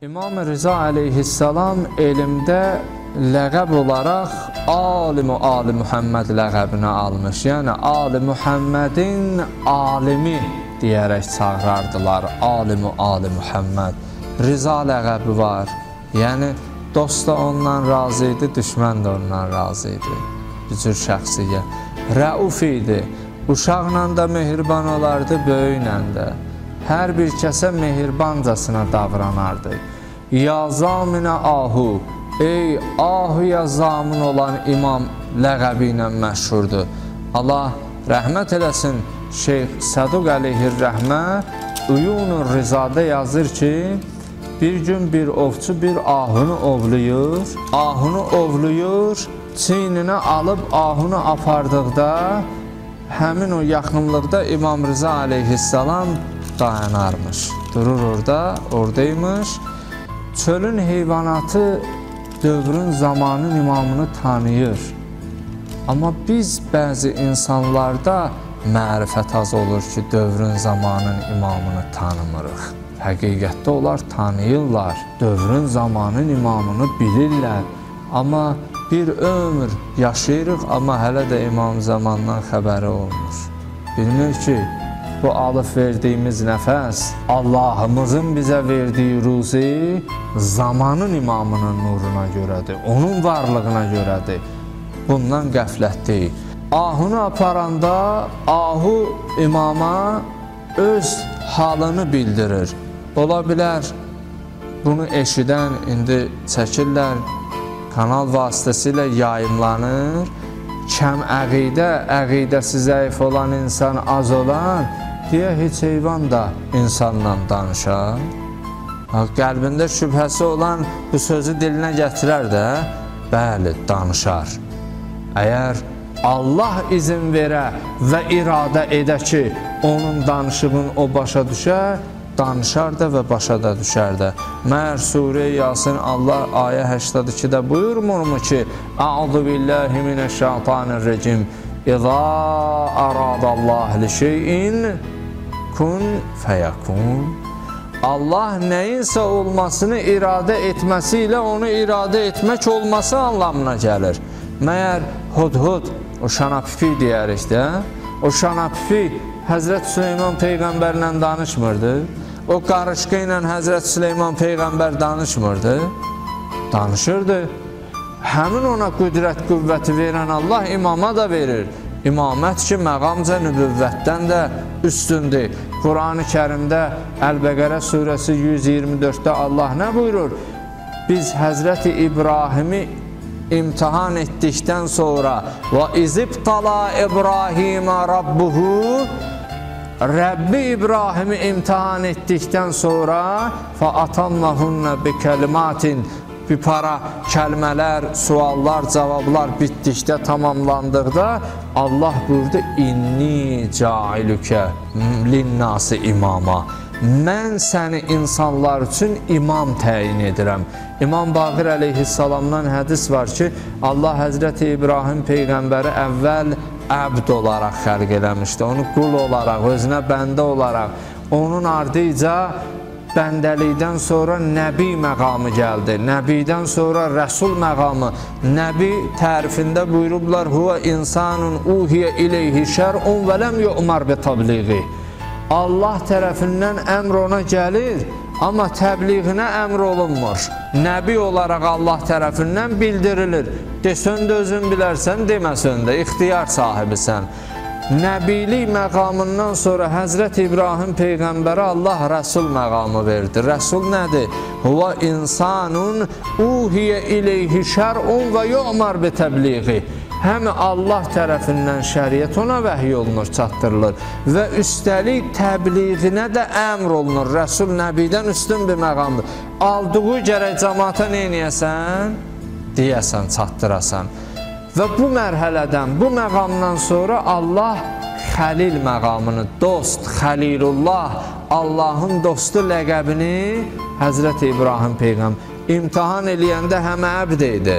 İmam Rıza əleyhissalam elmdə ləqəb olaraq Alimu Ali Muhammed ləqəbini almış. Yəni Ali Muhammedin alimi deyərək çağırardılar. Alimu Ali Muhammed. Rıza ləqəbi var. Yəni dost da ondan razı idi, düşmən də ondan razı idi. Bir cür şəxsiyyət. Rəuf idi. Uşaqla da mehriban olardı, böyüklə də hər bir kəsə mehribancasına davranardı. Ya zaminə ahu, ey ahuya zamin olan imam ləqəbi ilə məşhurdur. Allah rəhmət eləsin Şeyx Səduq əleyhir rəhmə Uyunur Rizada yazır ki, bir gün bir ovçu bir ahunu ovluyur, ahunu ovluyur, çiyninə alıb ahunu apardıqda həmin o yaxınlıqda İmam Rıza əleyhissalam dayanarmış. Durur orada, oradaymış. Çölün heyvanatı dövrün zamanın imamını tanıyır. Amma biz bəzi insanlarda mərifət az olur ki, dövrün zamanın imamını tanımırıq. Həqiqətdə onlar tanıyırlar, dövrün zamanın imamını bilirlər. Amma bir ömür yaşayırıq, amma hələ də imam zamandan xəbəri olmur. Bilmir ki, bu alıb verdiyimiz nəfəs Allahımızın bizə verdiyi ruzi zamanın imamının nuruna görədir, onun varlığına görədir. Bundan qəflət deyil. Ahunu aparanda ahu imama öz halını bildirir. Ola bilər bunu eşidən indi çəkirlər, kanal vasitəsilə yayımlanır. Kəm əqidə, əqidəsi zəif olan insan az olan deyə heç heyvan da insanla danışar. Qəlbində şübhəsi olan bu sözü dilinə gətirər də, bəli, danışar. Əgər Allah izin verə və iradə edə ki, onun danışığın o başa düşər, danışar da və başa da düşər də. Məhər surə Yasin Allah ayə 82-də buyurmurmu ki, Əuzu billahi minəşşeytanirracim. İza aradallah li şeyin kun fəyakun. Allah nəyinsə olmasını iradə etməsi ilə onu iradə etmək olması anlamına gəlir. Məyər hudhud, o şanapipi deyərik də, o şanapipi Həzrət Süleyman Peyğəmbərlə danışmırdı. O qarışqa ilə Həzrət Süleyman Peyğəmbər danışmırdı. Danışırdı. Həmin ona qüdrət qüvvəti verən Allah imama da verir. İmamət ki, məqamca nübüvvətdən də üstündür. Quran-ı kərimdə Əl-Bəqərə surəsi 124-də Allah nə buyurur? Biz Həzrəti İbrahimi imtihan etdikdən sonra və izibtala İbrahimə rabbuhu Rəbbi İbrahimi imtihan etdikdən sonra fa atammahunna bi kelimatin bir para kəlmələr, suallar, cavablar bitdikdə, tamamlandıqda Allah buyurdu inni cailükə linnası imama. Mən səni insanlar üçün imam təyin edirəm. İmam Baqir əleyhissalamdan hədis var ki, Allah Həzrəti İbrahim Peyğəmbəri əvvəl əbd olaraq xəlq eləmişdi. Onu qul olaraq, özünə bəndə olaraq, onun ardıca bəndəlikdən sonra nəbi məqamı gəldi. Nəbidən sonra rəsul məqamı. Nəbi tərifində buyurublar: "Huwa insanun uhiyə ileyhi şər'un və lem yu'mar bi tabliği." Allah tərəfindən əmr ona gəlir, amma təbliğinə əmr olunmur. Nəbi olaraq Allah tərəfindən bildirilir. Desən də özün bilərsən, deməsən də ixtiyar sahibisən. Nəbilik məqamından sonra Həzrət İbrahim Peyğəmbərə Allah rəsul məqamı verdi. Rəsul nədir? Huva insanun uhiyə ileyhi şər'un və yu'mar bi təbliği. Həm Allah tərəfindən şəriət ona vəhiy olunur, çatdırılır və üstəlik təbliğinə də əmr olunur. Rəsul Nəbidən üstün bir məqamdır. Aldığı gərək cəmaata neyniyəsən? Deyəsən, çatdırasan. Və bu mərhələdən, bu məqamdan sonra Allah Xəlil məqamını, dost, Xəlilullah, Allahın dostu ləqəbini Həzrət İbrahim Peyğəm imtihan eləyəndə həm əbd idi,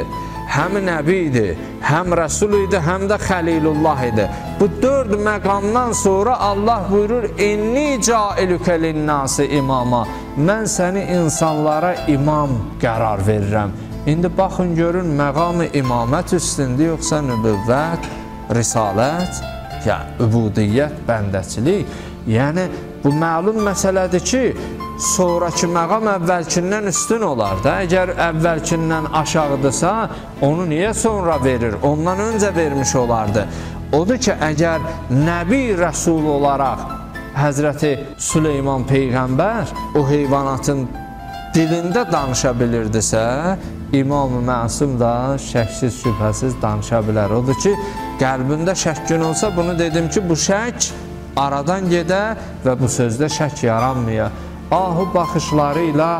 həm nəbi idi, həm rəsul idi, həm də Xəlilullah idi. Bu dörd məqamdan sonra Allah buyurur, İnni cailükə linnası imama. mən səni insanlara imam qərar verirəm. İndi baxın görün məqamı imamət üstündür yoxsa nübüvvət, risalət, yəni übudiyyət, bəndəçilik. Yəni bu məlum məsələdir ki, sonrakı məqam əvvəlkindən üstün olar da. Əgər əvvəlkindən aşağıdırsa, onu niyə sonra verir? Ondan öncə vermiş olardı. Odur ki, əgər Nəbi Rəsul olaraq Həzrəti Süleyman Peyğəmbər o heyvanatın dilində danışa bilirdisə, İmam-ı Məsum da şəksiz, şübhəsiz danışa bilər. Odur ki, qəlbində şək gün olsa, bunu dedim ki, bu şək aradan gedə və bu sözdə şək yaranmaya ahu baxışları ilə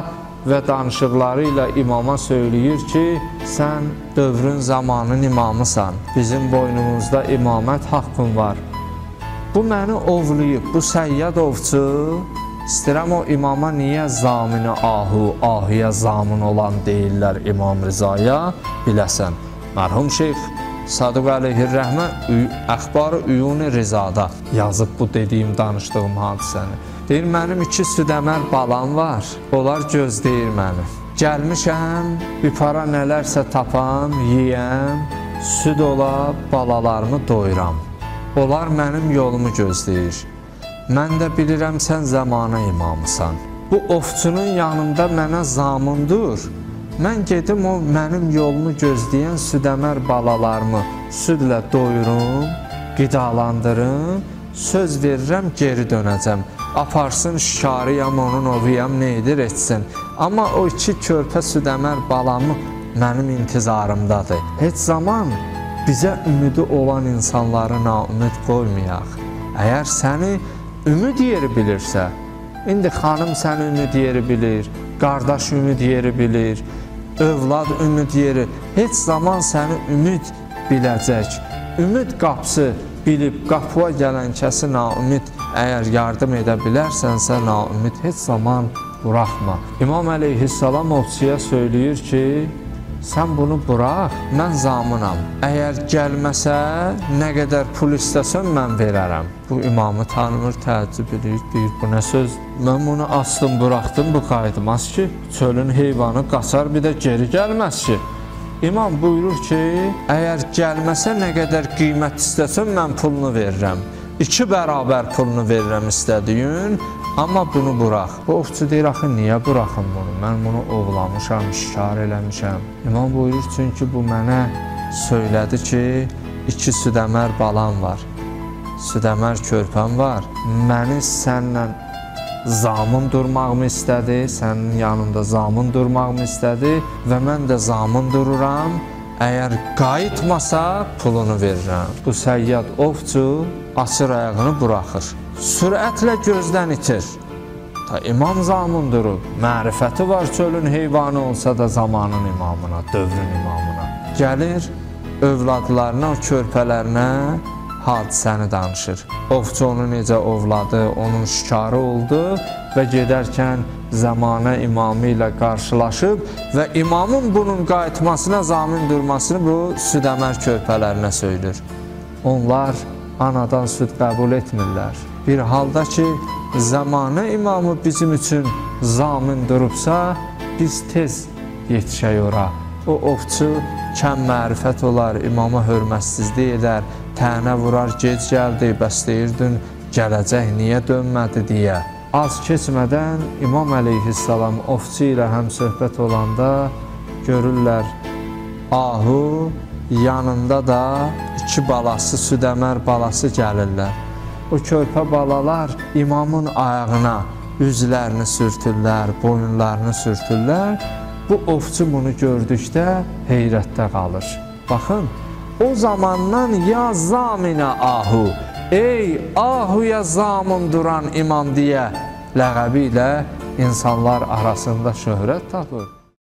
və danışıqları ilə imama söyləyir ki, sən dövrün zamanın imamısan, bizim boynumuzda imamət haqqın var. Bu məni ovlayıb, bu səyyad ovçu, istəyirəm o imama niyə zamini ahu, ahuya zamin olan deyirlər İmam Rizaya, biləsən. Mərhum Şeyx Sadıq Əleyhir-Rəhmə Əxbarı Üyuni Rizada yazıb bu dediyim, danışdığım hadisəni. Deyir, mənim iki südəmər balam var, onlar gözləyir məni. Gəlmişəm, bir para nələrsə tapam, yiyəm, süd ola, balalarımı doyuram. Onlar mənim yolumu gözləyir. Mən də bilirəm sən zamana imamısan. Bu ovçunun yanında mənə zamundur. Mən gedim o mənim yolumu gözləyən südəmər balalarımı südlə doyurum, qidalandırım, söz verirəm geri dönəcəm aparsın şikarıyam, onun ovuyam, nə edir etsin. Amma o iki körpə südəmər balamı mənim intizarımdadır. Heç zaman bizə ümidi olan insanları naümid qoymayaq. Əgər səni ümid yeri bilirsə, indi xanım səni ümid yeri bilir, qardaş ümid yeri bilir, övlad ümid yeri, heç zaman səni ümid biləcək. Ümid qapısı bilib qapıya gələn kəsi naümid əgər yardım edə bilərsənsə, naümid heç zaman buraxma. İmam əleyhissalam ovçuya söyləyir ki, sən bunu burax, mən zamınam. Əgər gəlməsə, nə qədər pul istəsən mən verərəm. Bu imamı tanımır, təəccüb edir, deyir, bu nə söz? Mən bunu astım, buraxdım, bu qayıtmaz ki, çölün heyvanı qaçar, bir də geri gəlməz ki. İmam buyurur ki, əgər gəlməsə nə qədər qiymət istəsən, mən pulunu verirəm. İki bərabər pulunu verirəm istədiyin, amma bunu burax. Bu ovçu deyir, axı niyə buraxım bunu? Mən bunu ovlamışam, şikar eləmişəm. İmam buyurur, çünki bu mənə söylədi ki, iki südəmər balam var, südəmər körpəm var. Məni sənlə zamın durmağımı istədi, sənin yanında zamın durmağımı istədi və mən də zamın dururam. Əgər qayıtmasa pulunu verirəm. Bu səyyad ovçu açır ayağını buraxır. Sürətlə gözdən itir. Ta imam zamın durub, mərifəti var çölün heyvanı olsa da zamanın imamına, dövrün imamına. Gəlir övladlarına, körpələrinə hadisəni danışır. Ovçu onu necə ovladı, onun şikarı oldu və gedərkən zamanə imamı ilə qarşılaşıb və imamın bunun qayıtmasına zamin durmasını bu südəmər körpələrinə söylür. Onlar anadan süd qəbul etmirlər. Bir halda ki, zamanə imamı bizim üçün zamin durubsa, biz tez yetişək ora. O ovçu kəm mərifət olar, imama hörmətsizlik edər, tənə vurar, gec gəldi, bəs deyirdin, gələcək, niyə dönmədi deyə. Az keçmədən İmam əleyhissalam ovçu ilə həm söhbət olanda görürlər ahu yanında da iki balası, südəmər balası gəlirlər. O körpə balalar imamın ayağına üzlərini sürtürlər, boyunlarını sürtürlər. Bu ovçu bunu gördükdə heyrətdə qalır. Baxın, o zamandan ya zaminə ahu, ey ahuya zamun duran imam deyə ləqəbi ilə insanlar arasında şöhrət tapır.